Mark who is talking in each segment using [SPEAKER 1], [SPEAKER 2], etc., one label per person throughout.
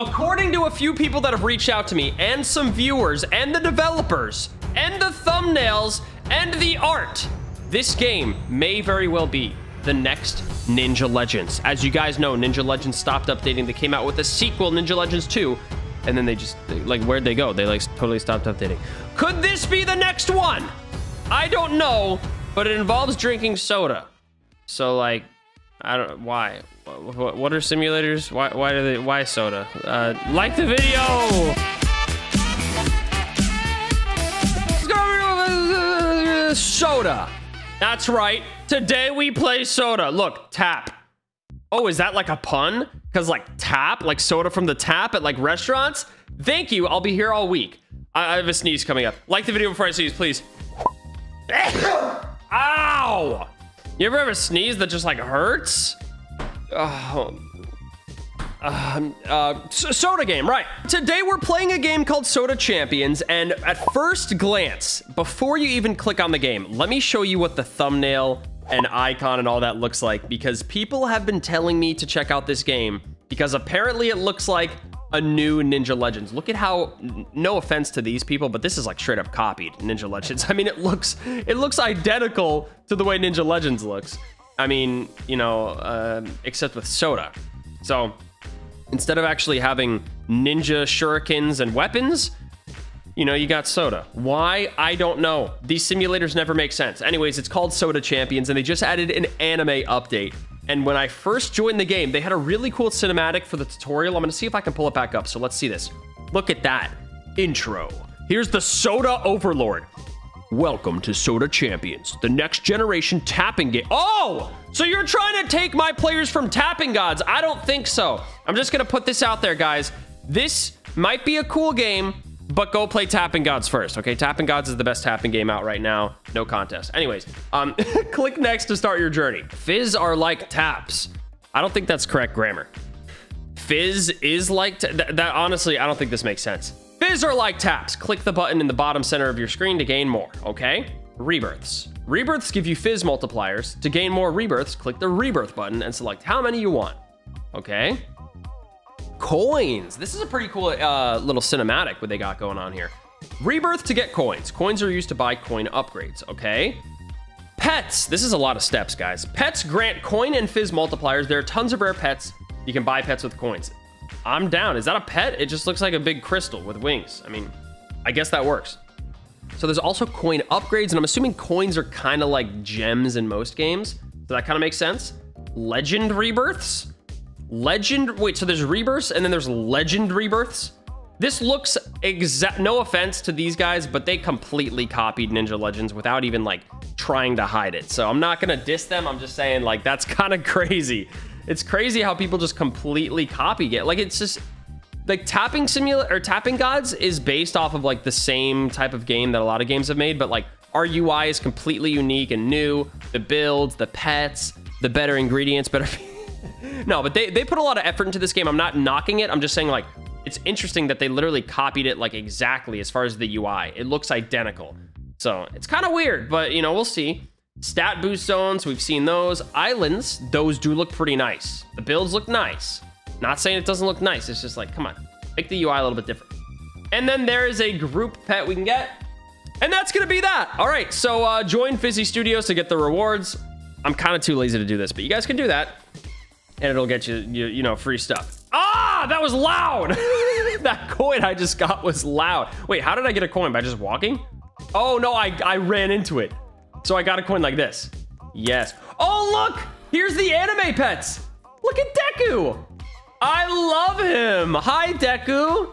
[SPEAKER 1] According to a few people that have reached out to me, and some viewers, and the developers, and the thumbnails, and the art, this game may very well be the next Ninja Legends. As you guys know, Ninja Legends stopped updating. They came out with a sequel, Ninja Legends 2, and then they just, they, like, where'd they go? They, like, totally stopped updating. Could this be the next one? I don't know, but it involves drinking soda. So, like, I don't, why? What, what are simulators? Why, why do they, why soda? Uh, like the video! Soda. That's right. Today we play soda. Look, tap. Oh, is that like a pun? Because like tap, like soda from the tap at like restaurants? Thank you. I'll be here all week. I, I have a sneeze coming up. Like the video before I sneeze, please. Ow! You ever have a sneeze that just like hurts? Oh. Um, uh, soda game, right. Today we're playing a game called Soda Champions, and at first glance, before you even click on the game, let me show you what the thumbnail and icon and all that looks like, because people have been telling me to check out this game, because apparently it looks like a new Ninja Legends. Look at how, no offense to these people, but this is like straight up copied Ninja Legends. I mean, it looks, it looks identical to the way Ninja Legends looks. I mean, you know, uh, except with soda. So instead of actually having ninja shurikens and weapons, you know, you got soda. Why? I don't know. These simulators never make sense. Anyways, it's called Soda Champions, and they just added an anime update. And when I first joined the game, they had a really cool cinematic for the tutorial. I'm gonna see if I can pull it back up. So let's see this. Look at that. Intro. Here's the Soda Overlord. Welcome to Soda Champions, the next generation tapping game. Oh, so you're trying to take my players from tapping gods? I don't think so. I'm just gonna put this out there, guys. This might be a cool game, but go play tapping gods first, okay? Tapping gods is the best tapping game out right now. No contest. Anyways, um, click next to start your journey. Fizz are like taps. I don't think that's correct grammar. Fizz is like, th that honestly, I don't think this makes sense. Fizz are like taps. Click the button in the bottom center of your screen to gain more, okay? Rebirths. Rebirths give you Fizz multipliers. To gain more rebirths, click the rebirth button and select how many you want, okay? Coins. This is a pretty cool uh, little cinematic what they got going on here. Rebirth to get coins. Coins are used to buy coin upgrades, okay? Pets. This is a lot of steps, guys. Pets grant coin and fizz multipliers. There are tons of rare pets. You can buy pets with coins. I'm down. Is that a pet? It just looks like a big crystal with wings. I mean, I guess that works. So there's also coin upgrades, and I'm assuming coins are kind of like gems in most games. So that kind of makes sense? Legend rebirths? Legend, wait, so there's rebirths and then there's legend rebirths? This looks exact, no offense to these guys, but they completely copied Ninja Legends without even like trying to hide it. So I'm not gonna diss them. I'm just saying like, that's kind of crazy. It's crazy how people just completely copy it. Like it's just like tapping simulator or tapping gods is based off of like the same type of game that a lot of games have made, but like our UI is completely unique and new. The builds, the pets, the better ingredients, better. no, but they, they put a lot of effort into this game. I'm not knocking it. I'm just saying like, it's interesting that they literally copied it like exactly as far as the UI. It looks identical. So it's kind of weird, but you know, we'll see. Stat boost zones, we've seen those. Islands, those do look pretty nice. The builds look nice. Not saying it doesn't look nice. It's just like, come on, make the UI a little bit different. And then there is a group pet we can get. And that's going to be that. All right, so uh, join Fizzy Studios to get the rewards. I'm kind of too lazy to do this, but you guys can do that. And it'll get you, you, you know, free stuff. Ah, that was loud. that coin I just got was loud. Wait, how did I get a coin? By just walking? Oh, no, I, I ran into it. So I got a coin like this. Yes. Oh, look! Here's the anime pets. Look at Deku. I love him. Hi, Deku.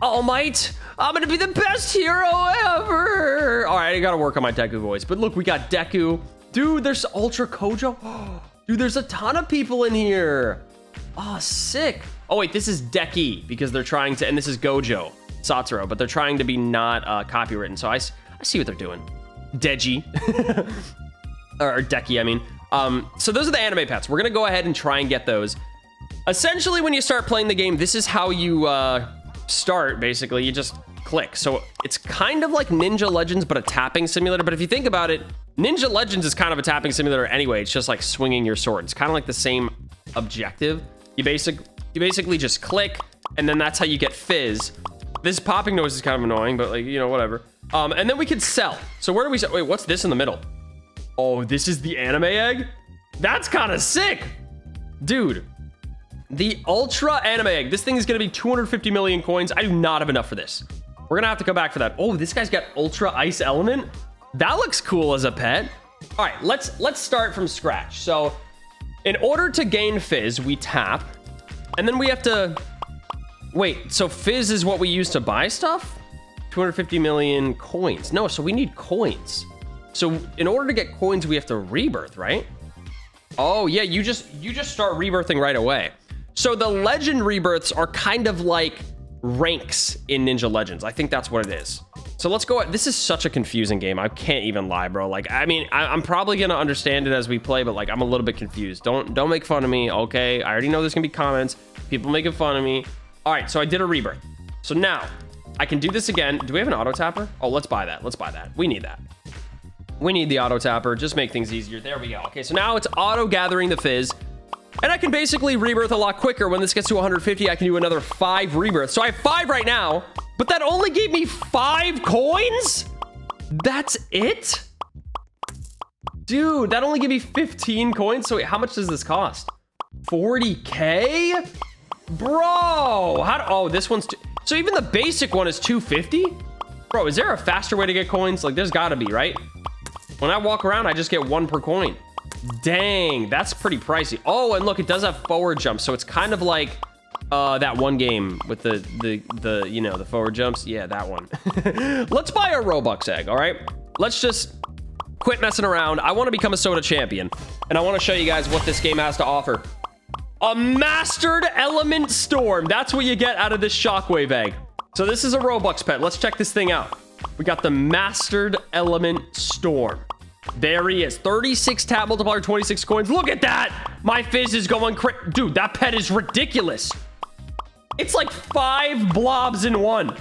[SPEAKER 1] All Might. I'm gonna be the best hero ever. All right, I gotta work on my Deku voice. But look, we got Deku. Dude, there's Ultra Kojo. Dude, there's a ton of people in here. Oh, sick. Oh, wait, this is Deki because they're trying to, and this is Gojo, Satoru, but they're trying to be not uh, copywritten. So I, I see what they're doing. Deji. or Deki, I mean. Um, so those are the anime pets. We're going to go ahead and try and get those. Essentially, when you start playing the game, this is how you uh, start, basically. You just click. So it's kind of like Ninja Legends, but a tapping simulator. But if you think about it, Ninja Legends is kind of a tapping simulator anyway. It's just like swinging your sword. It's kind of like the same objective. You basic, you basically just click, and then that's how you get fizz. This popping noise is kind of annoying, but like, you know, whatever. Um, and then we could sell. So where do we sell? Wait, what's this in the middle? Oh, this is the anime egg? That's kind of sick. Dude, the ultra anime egg. This thing is going to be 250 million coins. I do not have enough for this. We're going to have to come back for that. Oh, this guy's got ultra ice element. That looks cool as a pet. All right, let's let's start from scratch. So in order to gain fizz, we tap and then we have to wait. So fizz is what we use to buy stuff? 250 million coins. No, so we need coins. So in order to get coins, we have to rebirth, right? Oh yeah, you just you just start rebirthing right away. So the legend rebirths are kind of like ranks in Ninja Legends. I think that's what it is. So let's go. This is such a confusing game. I can't even lie, bro. Like, I mean, I, am probably gonna understand it as we play, but like, I'm a little bit confused. Don't don't make fun of me, okay? I already know there's gonna be comments, people making fun of me. All right, so I did a rebirth. So now I can do this again. Do we have an auto tapper? Oh, let's buy that. Let's buy that. We need that. We need the auto tapper. Just make things easier. There we go. Okay, so now it's auto gathering the fizz. And I can basically rebirth a lot quicker. When this gets to 150, I can do another five rebirths. So I have five right now, but that only gave me five coins? That's it? Dude, that only gave me 15 coins. So wait, how much does this cost? 40K? Bro, how do, oh, this one's, so even the basic one is 250? Bro, is there a faster way to get coins? Like there's gotta be, right? When I walk around, I just get one per coin. Dang, that's pretty pricey. Oh, and look, it does have forward jumps, so it's kind of like uh, that one game with the, the, the, you know, the forward jumps. Yeah, that one. Let's buy a Robux egg, all right? Let's just quit messing around. I want to become a soda champion, and I want to show you guys what this game has to offer. A mastered element storm. That's what you get out of this shockwave egg. So this is a Robux pet. Let's check this thing out. We got the mastered element storm. There he is. 36 tap multiplier, 26 coins. Look at that. My fizz is going crazy. Dude, that pet is ridiculous. It's like five blobs in one.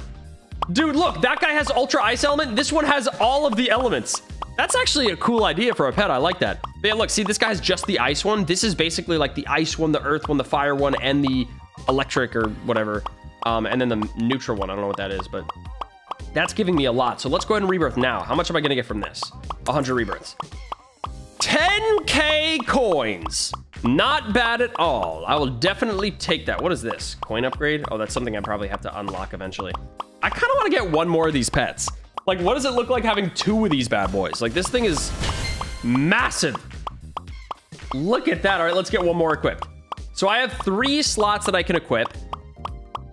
[SPEAKER 1] Dude, look, that guy has ultra ice element. This one has all of the elements. That's actually a cool idea for a pet. I like that. But yeah, look, see, this guy has just the ice one. This is basically like the ice one, the earth one, the fire one, and the electric or whatever. Um, and then the neutral one. I don't know what that is, but that's giving me a lot. So let's go ahead and rebirth now. How much am I to get from this? 100 rebirths. 10k coins. Not bad at all. I will definitely take that. What is this? Coin upgrade? Oh, that's something I probably have to unlock eventually. I kind of want to get one more of these pets. Like, what does it look like having two of these bad boys? Like, this thing is massive. Look at that. All right, let's get one more equipped. So I have three slots that I can equip.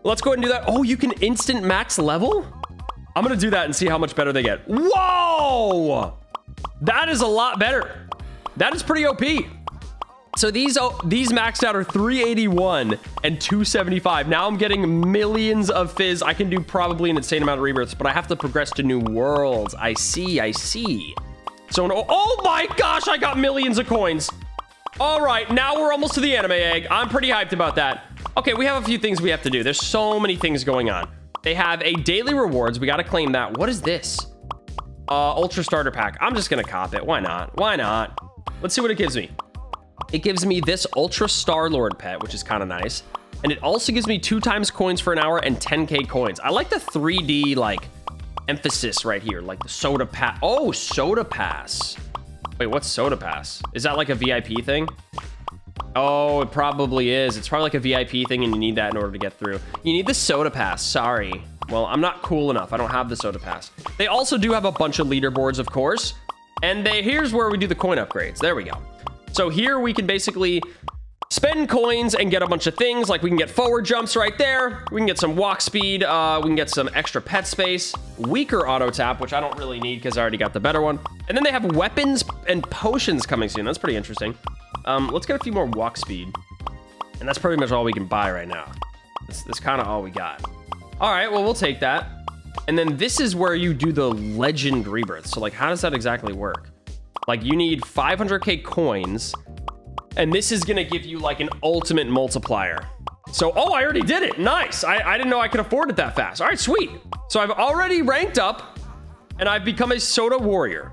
[SPEAKER 1] Let's go ahead and do that. Oh, you can instant max level? I'm to do that and see how much better they get. Whoa! That is a lot better. That is pretty OP. So these oh, these maxed out are 381 and 275. Now I'm getting millions of fizz. I can do probably an insane amount of rebirths, but I have to progress to new worlds. I see, I see. So, no, oh my gosh, I got millions of coins. All right, now we're almost to the anime egg. I'm pretty hyped about that. Okay, we have a few things we have to do. There's so many things going on. They have a daily rewards. We got to claim that. What is this? Uh, Ultra Starter Pack. I'm just going to cop it. Why not? Why not? Let's see what it gives me. It gives me this Ultra Star-Lord pet, which is kind of nice. And it also gives me two times coins for an hour and 10k coins. I like the 3D, like, emphasis right here. Like the Soda Pass. Oh, Soda Pass. Wait, what's Soda Pass? Is that like a VIP thing? Oh, it probably is. It's probably like a VIP thing and you need that in order to get through. You need the soda pass. Sorry. Well, I'm not cool enough. I don't have the soda pass. They also do have a bunch of leaderboards, of course. And they, here's where we do the coin upgrades. There we go. So here we can basically spend coins and get a bunch of things. Like we can get forward jumps right there. We can get some walk speed. Uh, we can get some extra pet space. Weaker auto tap, which I don't really need because I already got the better one. And then they have weapons and potions coming soon. That's pretty interesting. Um, let's get a few more walk speed. And that's pretty much all we can buy right now. That's, that's kind of all we got. All right, well, we'll take that. And then this is where you do the legend rebirth. So like, how does that exactly work? Like you need 500k coins and this is gonna give you like an ultimate multiplier. So, oh, I already did it. Nice. I, I didn't know I could afford it that fast. All right, sweet. So I've already ranked up and I've become a soda warrior.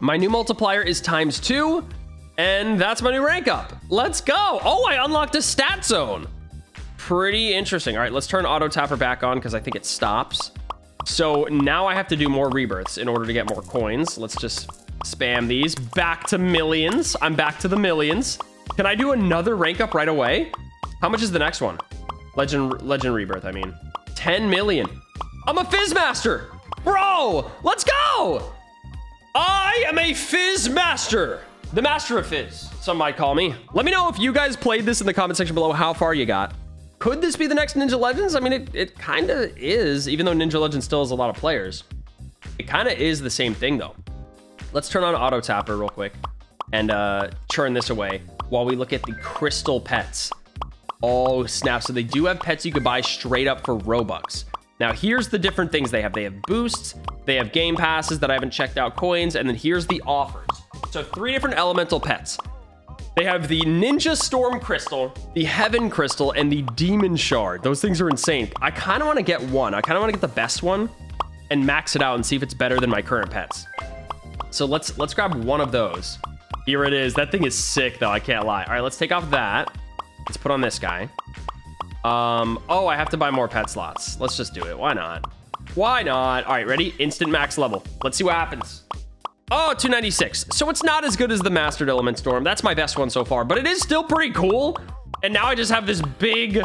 [SPEAKER 1] My new multiplier is times two. And that's my new rank up. Let's go. Oh, I unlocked a stat zone. pretty interesting. All right, let's turn auto tapper back on because I think it stops. So now I have to do more rebirths in order to get more coins. Let's just spam these back to millions. I'm back to the millions. Can I do another rank up right away? How much is the next one? Legend, legend rebirth, I mean. 10 million. I'm a Fizz Master. Bro, let's go. I am a Fizz Master. The Master of Fizz, some might call me. Let me know if you guys played this in the comment section below, how far you got. Could this be the next Ninja Legends? I mean, it, it kind of is, even though Ninja Legends still has a lot of players. It kind of is the same thing, though. Let's turn on Auto Tapper real quick and uh, churn this away while we look at the Crystal Pets. Oh, snap. So they do have pets you could buy straight up for Robux. Now, here's the different things they have. They have boosts, they have game passes that I haven't checked out coins, and then here's the offers. So three different elemental pets. They have the Ninja Storm Crystal, the Heaven Crystal, and the Demon Shard. Those things are insane. I kind of want to get one. I kind of want to get the best one and max it out and see if it's better than my current pets. So let's let's grab one of those. Here it is. That thing is sick, though. I can't lie. All right, let's take off that. Let's put on this guy. Um, oh, I have to buy more pet slots. Let's just do it. Why not? Why not? All right, ready? Instant max level. Let's see what happens. Oh, 296. So it's not as good as the Mastered Element Storm. That's my best one so far, but it is still pretty cool. And now I just have this big,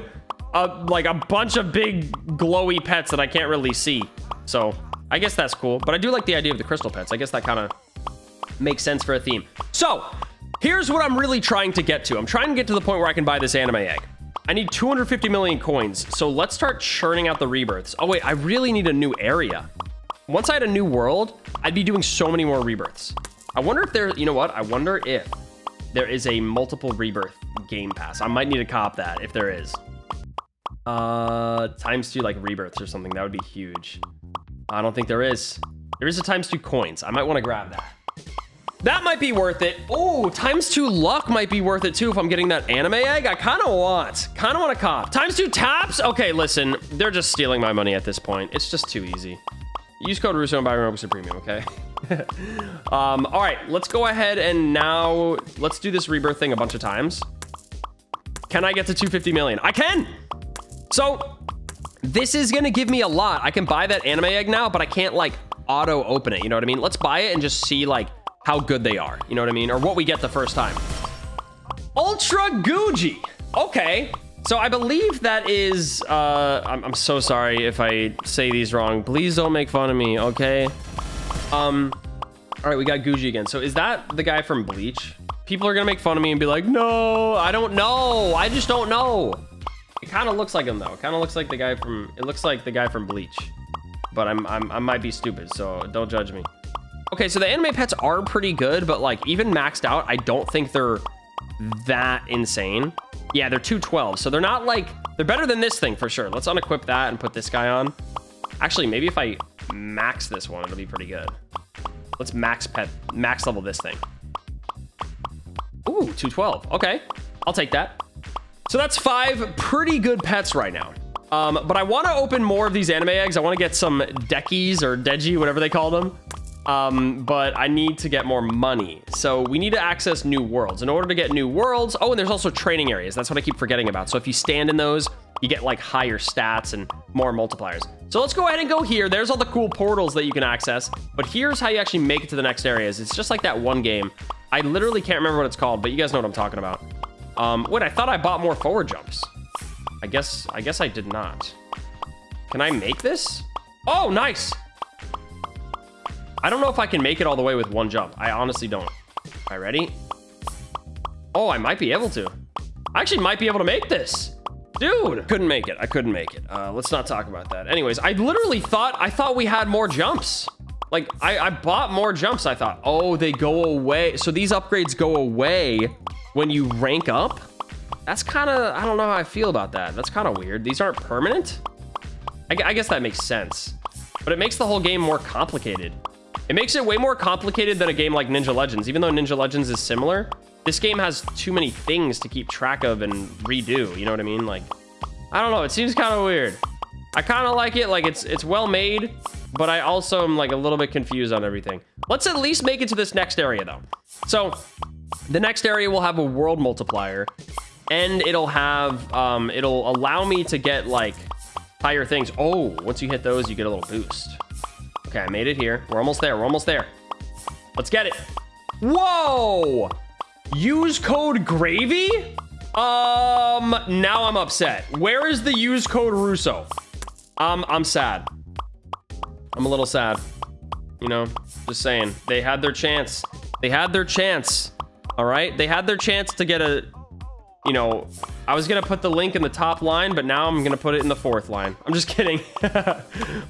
[SPEAKER 1] uh, like a bunch of big glowy pets that I can't really see. So I guess that's cool. But I do like the idea of the crystal pets. I guess that kind of makes sense for a theme. So here's what I'm really trying to get to. I'm trying to get to the point where I can buy this anime egg. I need 250 million coins. So let's start churning out the rebirths. Oh, wait, I really need a new area. Once I had a new world, I'd be doing so many more rebirths. I wonder if there, you know what? I wonder if there is a multiple rebirth game pass. I might need to cop that if there is. Uh, times two like rebirths or something. That would be huge. I don't think there is. There is a times two coins. I might want to grab that. That might be worth it. Oh, times two luck might be worth it too if I'm getting that anime egg. I kind of want, kind of want to cop. Times two taps? Okay, listen, they're just stealing my money at this point. It's just too easy. Use code Russo and buy Robux Premium, okay? um, all right, let's go ahead and now let's do this rebirth thing a bunch of times. Can I get to 250 million? I can! So, this is gonna give me a lot. I can buy that anime egg now, but I can't like auto open it, you know what I mean? Let's buy it and just see like how good they are, you know what I mean? Or what we get the first time. Ultra Guji. Okay, so I believe that is, uh, I'm, I'm, so sorry if I say these wrong. Please don't make fun of me, okay? Um, all right, we got Guji again. So is that the guy from Bleach? People are gonna make fun of me and be like, no, I don't know. I just don't know. It kind of looks like him though. It kind of looks like the guy from, it looks like the guy from Bleach. But I'm, I'm, I might be stupid, so don't judge me. Okay, so the anime pets are pretty good, but like even maxed out, I don't think they're that insane. Yeah, they're 212. So they're not like, they're better than this thing for sure. Let's unequip that and put this guy on. Actually, maybe if I max this one, it'll be pretty good. Let's max pet, max level this thing. Ooh, 212. Okay, I'll take that. So that's five pretty good pets right now. Um, but I want to open more of these anime eggs. I want to get some deckies or Deji, whatever they call them. Um, but I need to get more money. So we need to access new worlds. In order to get new worlds, oh, and there's also training areas. That's what I keep forgetting about. So if you stand in those, you get like higher stats and more multipliers. So let's go ahead and go here. There's all the cool portals that you can access. But here's how you actually make it to the next areas. It's just like that one game. I literally can't remember what it's called, but you guys know what I'm talking about. Um, wait, I thought I bought more forward jumps. I guess, I guess I did not. Can I make this? Oh, nice. I don't know if I can make it all the way with one jump. I honestly don't. All right, ready? Oh, I might be able to. I actually might be able to make this. Dude, couldn't make it. I couldn't make it. Uh, let's not talk about that. Anyways, I literally thought, I thought we had more jumps. Like, I, I bought more jumps. I thought, oh, they go away. So these upgrades go away when you rank up? That's kind of, I don't know how I feel about that. That's kind of weird. These aren't permanent? I, I guess that makes sense. But it makes the whole game more complicated. It makes it way more complicated than a game like Ninja Legends. Even though Ninja Legends is similar, this game has too many things to keep track of and redo. You know what I mean? Like, I don't know. It seems kind of weird. I kind of like it. Like, it's it's well made, but I also am like a little bit confused on everything. Let's at least make it to this next area, though. So, the next area will have a world multiplier. and it'll have, um, it'll allow me to get like higher things. Oh, once you hit those, you get a little boost. Okay, I made it here. We're almost there. We're almost there. Let's get it. Whoa! Use code gravy? Um, now I'm upset. Where is the use code Russo? Um, I'm sad. I'm a little sad. You know, just saying. They had their chance. They had their chance. All right? They had their chance to get a, you know, I was to put the link in the top line, but now I'm to put it in the fourth line. I'm just kidding.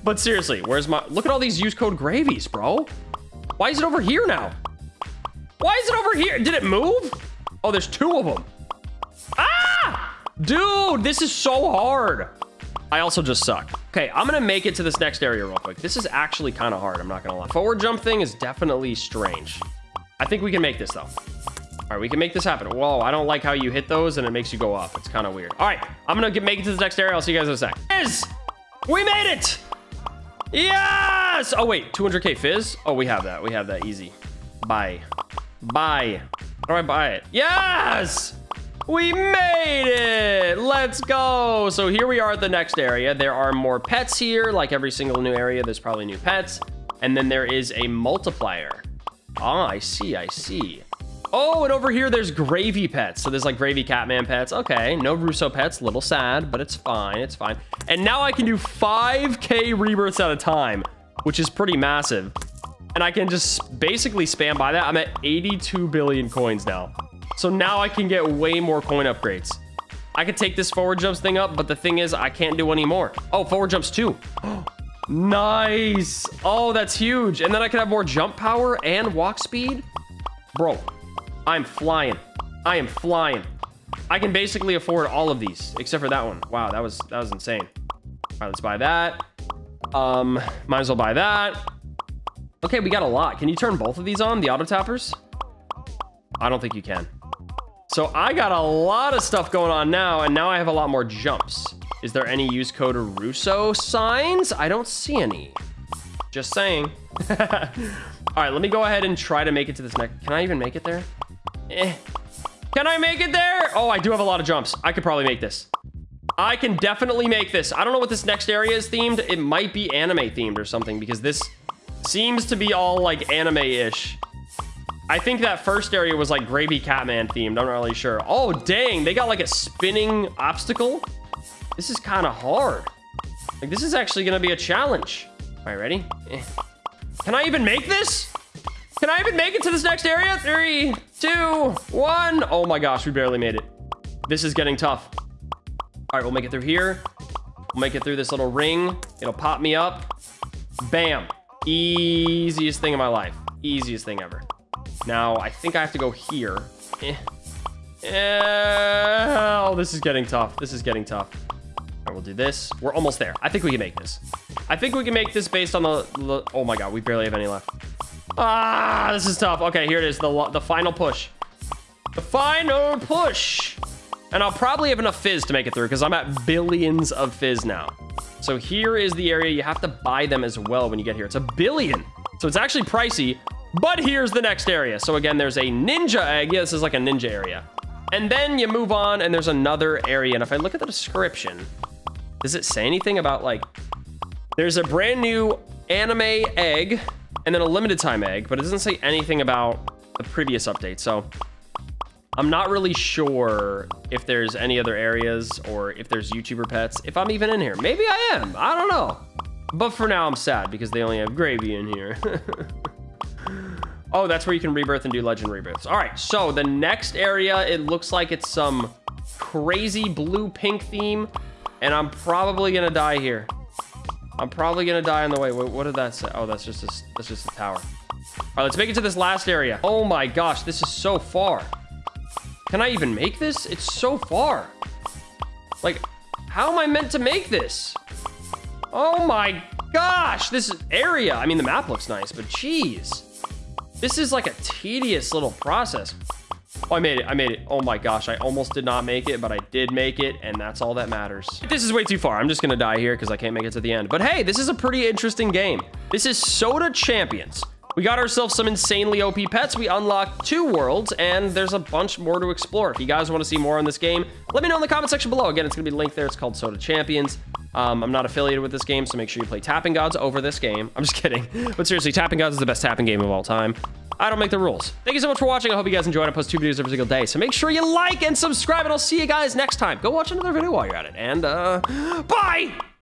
[SPEAKER 1] but seriously, where's my, look at all these use code gravies, bro. Why is it over here now? Why is it over here? Did it move? Oh, there's two of them. Ah! Dude, this is so hard. I also just suck. Okay, I'm gonna make it to this next area real quick. This is actually kind of hard, I'm not gonna lie. Forward jump thing is definitely strange. I think we can make this though. All right, we can make this happen. Whoa, I don't like how you hit those and it makes you go up. It's kind of weird. All right, I'm gonna get, make it to the next area. I'll see you guys in a sec. Fizz! We made it! Yes! Oh, wait, 200k Fizz? Oh, we have that. We have that easy. Buy. Buy. How do I buy it? Yes! We made it! Let's go! So here we are at the next area. There are more pets here. Like every single new area, there's probably new pets. And then there is a multiplier. Ah, I see, I see. Oh, and over here, there's gravy pets. So there's like gravy Catman pets. Okay, no Russo pets. Little sad, but it's fine. It's fine. And now I can do 5k rebirths at a time, which is pretty massive. And I can just basically spam by that. I'm at 82 billion coins now. So now I can get way more coin upgrades. I could take this forward jumps thing up, but the thing is I can't do any more. Oh, forward jumps too. nice. Oh, that's huge. And then I can have more jump power and walk speed. Bro, I'm flying. I am flying. I can basically afford all of these, except for that one. Wow, that was that was insane. All right, let's buy that. Um, might as well buy that. Okay, we got a lot. Can you turn both of these on, the auto tappers? I don't think you can. So I got a lot of stuff going on now, and now I have a lot more jumps. Is there any use code Russo signs? I don't see any. Just saying. All right, let me go ahead and try to make it to this next. Can I even make it there? Eh. Can I make it there? Oh, I do have a lot of jumps. I could probably make this. I can definitely make this. I don't know what this next area is themed. It might be anime themed or something because this seems to be all like anime-ish. I think that first area was like Gravy Catman themed. I'm not really sure. Oh, dang. They got like a spinning obstacle. This is kind of hard. Like, this is actually going to be a challenge. All right, ready? Eh. Can I even make this? Can I even make it to this next area? Three, two, one. Oh my gosh, we barely made it. This is getting tough. All right, we'll make it through here. We'll make it through this little ring. It'll pop me up. Bam. Easiest thing in my life. Easiest thing ever. Now, I think I have to go here. Eh. Eh. Oh, this is getting tough. This is getting tough. Right, we'll do this. We're almost there. I think we can make this. I think we can make this based on the... Oh my god, we barely have any left. Ah, this is tough. Okay, here it is. The, the final push. The final push. And I'll probably have enough fizz to make it through because I'm at billions of fizz now. So here is the area. You have to buy them as well when you get here. It's a billion. So it's actually pricey, but here's the next area. So again, there's a ninja egg. Yeah, this is like a ninja area. And then you move on and there's another area. And if I look at the description, does it say anything about like, there's a brand new anime egg and then a limited time egg, but it doesn't say anything about the previous update. So I'm not really sure if there's any other areas or if there's YouTuber pets, if I'm even in here. Maybe I am. I don't know. But for now, I'm sad because they only have gravy in here. Oh, that's where you can rebirth and do legend rebirths. All right, so the next area, it looks like it's some crazy blue pink theme, and I'm probably gonna die here. I'm probably gonna die on the way. What, what did that say? Oh, that's just a, that's just a tower. All right, let's make it to this last area. Oh my gosh, this is so far. Can I even make this? It's so far. Like, how am I meant to make this? Oh my gosh, this area. I mean, the map looks nice, but geez. This is like a tedious little process. Oh, I made it. I made it. Oh my gosh. I almost did not make it, but I did make it, and that's all that matters. This is way too far. I'm just going to die here because I can't make it to the end. But hey, this is a pretty interesting game. This is Soda Champions. We got ourselves some insanely OP pets. We unlocked two worlds, and there's a bunch more to explore. If you guys want to see more on this game, let me know in the comment section below. Again, it's going to be linked there. It's called Soda Champions. Um, I'm not affiliated with this game, so make sure you play Tapping Gods over this game. I'm just kidding. But seriously, Tapping Gods is the best tapping game of all time. I don't make the rules. Thank you so much for watching. I hope you guys enjoyed. I post two videos every single day. So make sure you like and subscribe, and I'll see you guys next time. Go watch another video while you're at it. And, uh, bye!